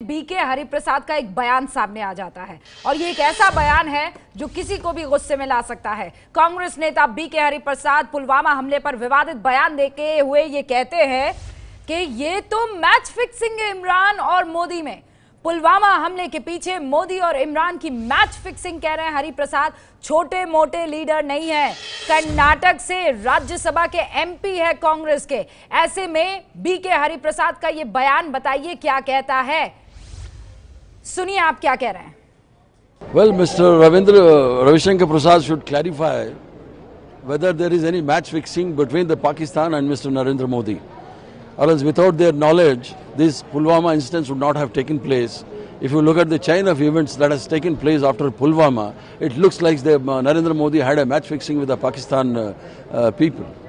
BK Hariprasad का एक बयान सामने आ जाता है। और ये एक ऐसा बयान है जो किसी को भी गुस्से में ला सकता है। कांग्रेस नेता बीके हरिप्रसाद पुलवामा हमले पर विवादित बयान देते हुए ये कहते हैं कि ये तो मैच फिक्सिंग है इमरान और मोदी में। पुलवामा हमले के पीछे मोदी और इमरान की मैच फिक्सिंग कह रहे हैं। हरिप्रसाद छोटे मोटे लीडर नहीं है। कर्नाटक से राज्यसभा के एमपी है कांग्रेस के। ऐसे में बीके हरिप्रसाद का ये बयान बताइए क्या कहता है? सुनिए आप क्या कह रहे हैं। Well mister Ravindra Ravishankar Prasad should clarify whether there is any match fixing between the Pakistan and mister Narendra Modi or is without their knowledge this Pulwama incident would not have taken place if you look at the chain of events that has taken place after Pulwama it looks like the Narendra Modi had a match fixing with the Pakistan people